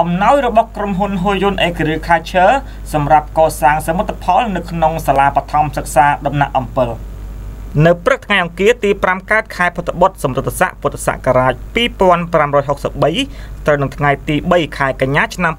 អំណោយរបស់ក្រុមហ៊ុន Hoyun Agriculture សម្រាប់កសាងសមិទ្ធផលនៅក្នុងសាលាបឋមសិក្សាដំណាក់អំពិល។ នៅព្រឹកថ្ងៃអង្គារទី5កើតខែពុទ្ធបុត្រសម្រិតស័កពុទ្ធសករាជ2563ត្រូវនឹងថ្ងៃទី3ខែកញ្ញាឆ្នាំ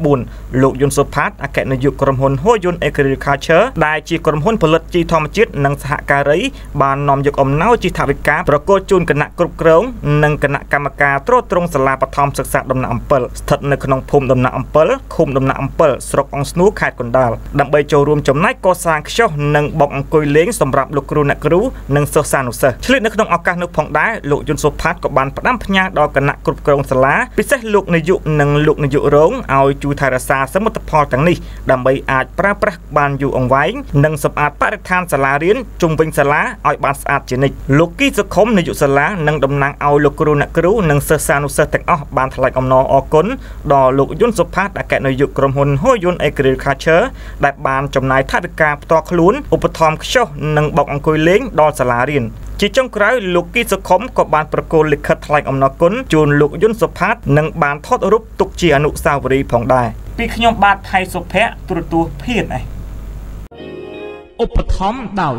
2019លោកយុនសុផាតអគ្គនាយកក្រុមហ៊ុន Hoyun Agriculture ដែលជាក្រុមហ៊ុនផលិតជីធម្មជាតិនិងសហការីបាននាំយកអំណោយជីថវិកាប្រគល់ជូនគណៈគ្រប់គ្រងនិងគណៈកម្មការត្រួតត្រងសាលាបឋមសិក្សាដំណាក់អំពិលស្ថិតនៅក្នុងភូមិដំណាក់អំពិលឃុំដំណាក់អំពិលស្រុកអង្គស្នួរខេត្តកណ្ដាលដើម្បីចូលរួមចំណែកកសាងខ្ចោះនិងបុកអង្គុយលេងសម្រាប់លោកគ្រូអ្នកគ្រូនិងសិស្សានុសិស្សឆ្លៀតនៅក្នុងឱកាសនោះផងដែរលោកយុនសុផាតក៏បានផ្ដាំផ្ញើដល់គណៈគ្រប់គ្រងសាលាពិសេសលោកនាយកនិងលោកនាយករងឲ្យជួយថែរក្សាសមិទ្ធផលទាំងនេះដើម្បីអាចប្រើប្រាស់បានយូរអង្វែងនិងសម្អាតបរិស្ថានសាលារៀនជុំវិញសាលាឲ្យបានស្អាតជានិច្ចលោកគីសុខុមនាយកសាលានិងតំណាងឲ្យលោកគ្រូអ្នកគ្រូនិងសិស្សានុសិស្សទាំងអស់បានថ្លែងអំណរអគុណដល់លោកយុនសុផាតអគ្គនាយកក្រុមហ៊ុន Hoyun Agriculture ដែលបានចំណាយថវិកាផ្ទាល់ខ្លួនឧបត្ថម្ភខ្ចោះនិងបោកអង្គុយលេងដល់សាលារៀនជាចុងក្រោយលោកគីសុខុមក៏បានប្រគល់លិខិតថ្លែងអំណរគុណជូនលោកយុនសុផាតនិងបានថតរូបទុកជាអនុស្សាវរីយ៍ផងដែរពីខ្ញុំបាទថៃសុភ័ក្រទូរទស្សន៍ភៀនឯឧបត្ថម្ភដោយ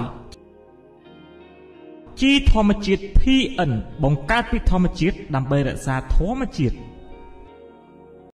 ជីធម្មជាតិ PN បង្កើតពីធម្មជាតិដើម្បីរក្សាធម្មជាតិ